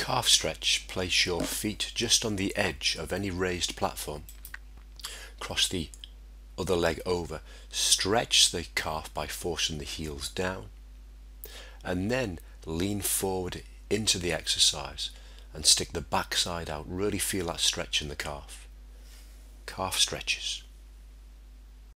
calf stretch, place your feet just on the edge of any raised platform. Cross the other leg over. Stretch the calf by forcing the heels down. And then lean forward into the exercise and stick the backside out. Really feel that stretch in the calf. Calf stretches.